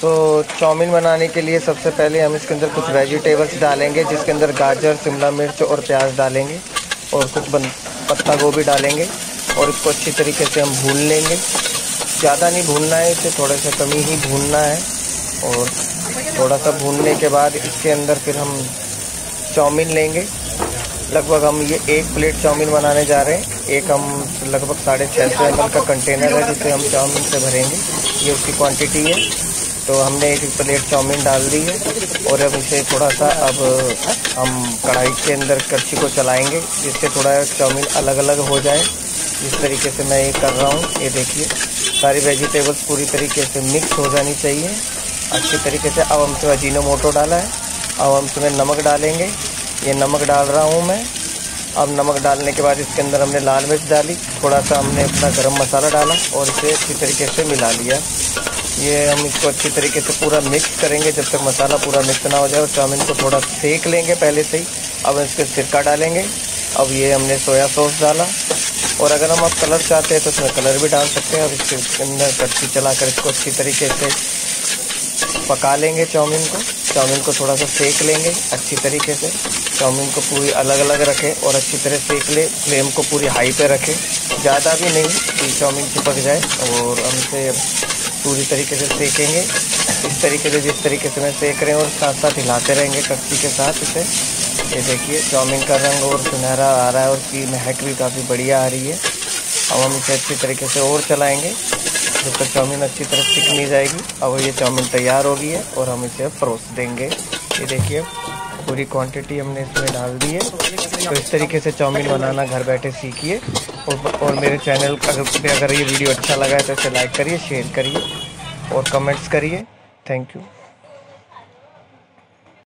तो चाउमीन बनाने के लिए सबसे पहले हम इसके अंदर कुछ वेजिटेबल्स डालेंगे, जिसके अंदर गाजर, शिमला मिर्च और प्याज डालेंगे और कुछ पत्ता गोभी डालेंगे और इसको अच्छी तरीके से हम भून लेंगे। ज़्यादा नहीं भूनना है, इसे थोड़ा सा कमी ही भूनना है और थोड़ा सा भूनने के बाद इसके अंदर फिर हम चाउमीन लेंगे। लगभग हम ये एक प्लेट चाउमीन बनाने जा रहे हैं। एक हम लगभग साढ़े छः सौ एम का कंटेनर है, जिसे हम चाउमीन से भरेंगे। ये उसकी क्वांटिटी है। तो हमने एक प्लेट चाउमीन डाल दी है और अब इसे थोड़ा सा अब हम कढ़ाई के अंदर कच्ची को चलाएँगे, जिससे थोड़ा चाउमीन अलग अलग हो जाए। जिस तरीके से मैं ये कर रहा हूँ। ये देखिए, सारी वेजिटेबल्स पूरी तरीके से मिक्स हो जानी चाहिए। अच्छी तरीके से अब हम इसमें अजीनो मोटो डाला है। अब हम इसमें नमक डालेंगे। ये नमक डाल रहा हूँ मैं। अब नमक डालने के बाद इसके अंदर हमने लाल मिर्च डाली। थोड़ा सा हमने अपना गरम मसाला डाला और इसे अच्छी तरीके से मिला लिया। ये हम इसको अच्छी तरीके से पूरा मिक्स करेंगे। जब तक मसाला पूरा मिक्स ना हो जाए और चाउमीन को थोड़ा सेक लेंगे पहले से ही। अब इस पर सिरका डालेंगे। अब ये हमने सोया सॉस डाला। और अगर हम अब कलर चाहते हैं तो इसमें कलर भी डाल सकते हैं। और इसके अंदर कच्ची चला कर इसको अच्छी तरीके से पका लेंगे चाउमीन को। चाउमीन को थोड़ा सा सेक लेंगे अच्छी तरीके से। चाउमीन को पूरी अलग अलग रखें और अच्छी तरह सेक ले। फ्लेम को पूरी हाई पे रखें। ज़्यादा भी नहीं कि चाउमीन चिपक जाए। और हम इसे पूरी तरीके से सेकेंगे। इस तरीके से, जिस तरीके से मैं सेक रहे हैं, और साथ साथ हिलाते रहेंगे कच्ची के साथ इसे। ये देखिए, चाउमीन का रंग और सुनहरा आ रहा है और उसकी महक भी काफ़ी बढ़िया आ रही है। अब हम इसे अच्छी तरीके से और चलाएँगे। जब तक चाउमीन अच्छी तरह सिक नहीं जाएगी, अब ये चाउमीन तैयार हो गई है और हम इसे परोस देंगे। ये देखिए पूरी क्वांटिटी हमने इसमें डाल दी है। तो इस तरीके से चाउमीन बनाना घर बैठे सीखिए। और, और मेरे चैनल अगर अगर ये वीडियो अच्छा लगा है तो इसे लाइक करिए शेयर करिए और कमेंट्स करिए। Thank you